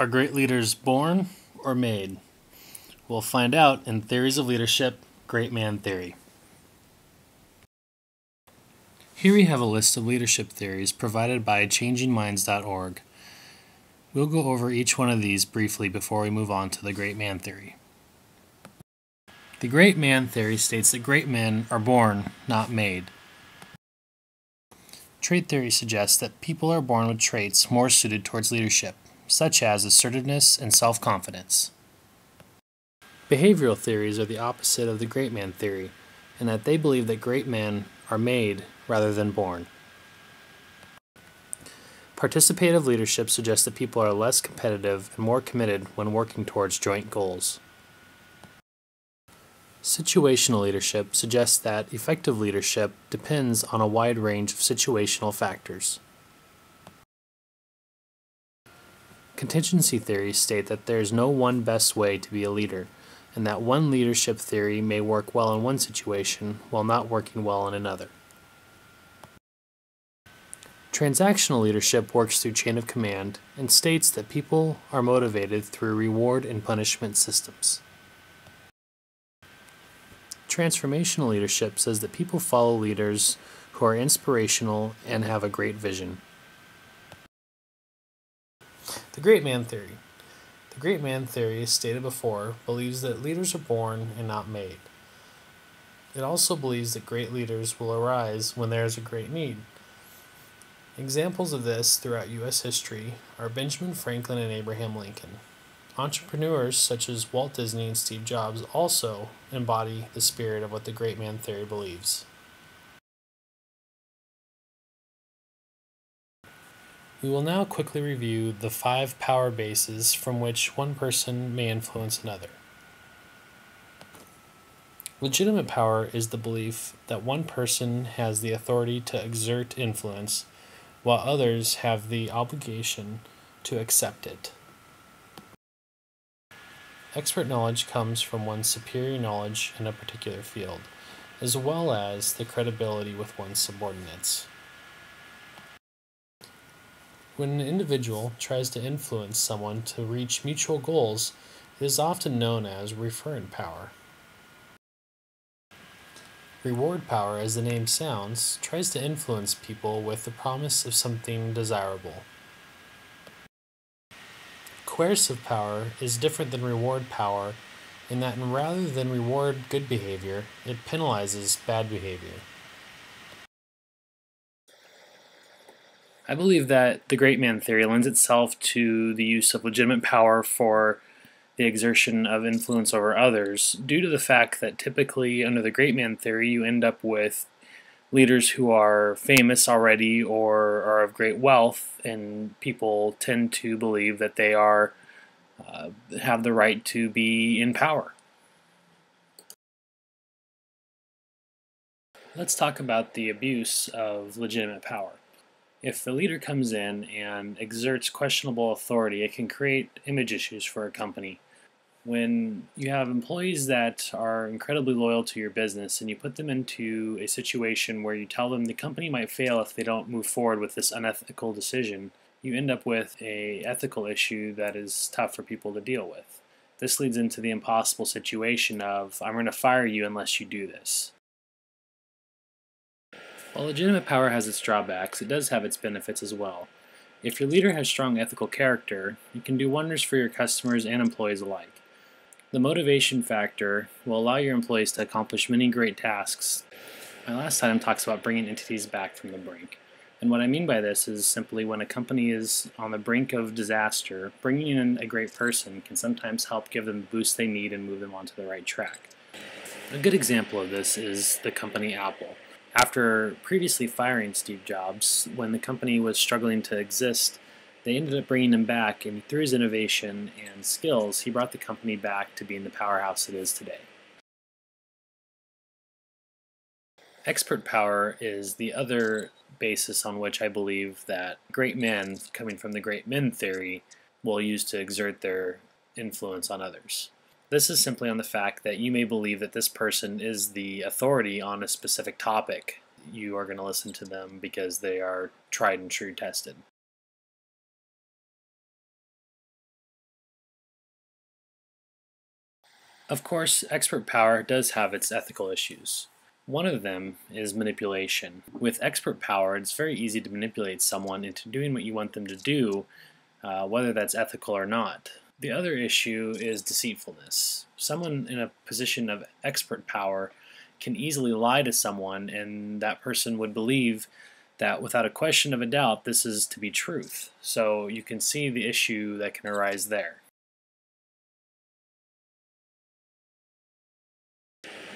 Are great leaders born or made? We'll find out in Theories of Leadership Great Man Theory. Here we have a list of leadership theories provided by changingminds.org. We'll go over each one of these briefly before we move on to the Great Man Theory. The Great Man Theory states that great men are born, not made. Trait theory suggests that people are born with traits more suited towards leadership such as assertiveness and self confidence. Behavioral theories are the opposite of the great man theory, in that they believe that great men are made rather than born. Participative leadership suggests that people are less competitive and more committed when working towards joint goals. Situational leadership suggests that effective leadership depends on a wide range of situational factors. Contingency theories state that there is no one best way to be a leader, and that one leadership theory may work well in one situation while not working well in another. Transactional leadership works through chain of command and states that people are motivated through reward and punishment systems. Transformational leadership says that people follow leaders who are inspirational and have a great vision. The Great Man Theory. The Great Man Theory, as stated before, believes that leaders are born and not made. It also believes that great leaders will arise when there is a great need. Examples of this throughout U.S. history are Benjamin Franklin and Abraham Lincoln. Entrepreneurs such as Walt Disney and Steve Jobs also embody the spirit of what the Great Man Theory believes. We will now quickly review the five power bases from which one person may influence another. Legitimate power is the belief that one person has the authority to exert influence, while others have the obligation to accept it. Expert knowledge comes from one's superior knowledge in a particular field, as well as the credibility with one's subordinates. When an individual tries to influence someone to reach mutual goals, it is often known as referent power. Reward power, as the name sounds, tries to influence people with the promise of something desirable. Coercive power is different than reward power in that rather than reward good behavior, it penalizes bad behavior. I believe that the great man theory lends itself to the use of legitimate power for the exertion of influence over others due to the fact that typically under the great man theory you end up with leaders who are famous already or are of great wealth and people tend to believe that they are uh, have the right to be in power. Let's talk about the abuse of legitimate power. If the leader comes in and exerts questionable authority, it can create image issues for a company. When you have employees that are incredibly loyal to your business and you put them into a situation where you tell them the company might fail if they don't move forward with this unethical decision, you end up with a ethical issue that is tough for people to deal with. This leads into the impossible situation of I'm going to fire you unless you do this. While legitimate power has its drawbacks, it does have its benefits as well. If your leader has strong ethical character, it can do wonders for your customers and employees alike. The motivation factor will allow your employees to accomplish many great tasks. My last item talks about bringing entities back from the brink. And what I mean by this is simply when a company is on the brink of disaster, bringing in a great person can sometimes help give them the boost they need and move them onto the right track. A good example of this is the company Apple. After previously firing Steve Jobs, when the company was struggling to exist, they ended up bringing him back, and through his innovation and skills, he brought the company back to being the powerhouse it is today. Expert power is the other basis on which I believe that great men, coming from the great men theory, will use to exert their influence on others. This is simply on the fact that you may believe that this person is the authority on a specific topic. You are going to listen to them because they are tried and true tested. Of course, expert power does have its ethical issues. One of them is manipulation. With expert power, it's very easy to manipulate someone into doing what you want them to do, uh, whether that's ethical or not. The other issue is deceitfulness. Someone in a position of expert power can easily lie to someone, and that person would believe that without a question of a doubt, this is to be truth. So you can see the issue that can arise there.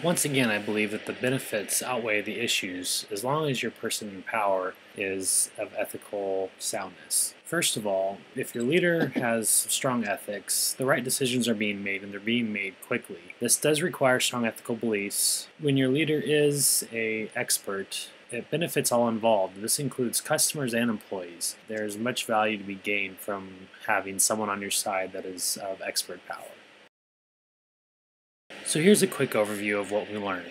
Once again, I believe that the benefits outweigh the issues as long as your person in power is of ethical soundness. First of all, if your leader has strong ethics, the right decisions are being made and they're being made quickly. This does require strong ethical beliefs. When your leader is a expert, it benefits all involved. This includes customers and employees. There's much value to be gained from having someone on your side that is of expert power. So here's a quick overview of what we learned.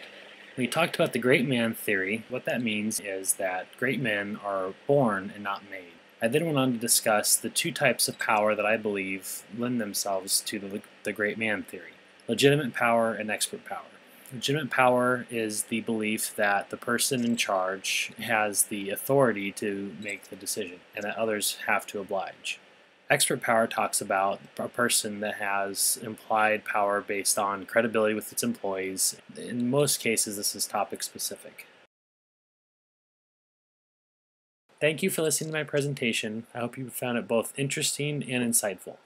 We talked about the great man theory. What that means is that great men are born and not made. I then went on to discuss the two types of power that I believe lend themselves to the, the great man theory legitimate power and expert power. Legitimate power is the belief that the person in charge has the authority to make the decision and that others have to oblige. Expert power talks about a person that has implied power based on credibility with its employees. In most cases, this is topic specific. Thank you for listening to my presentation. I hope you found it both interesting and insightful.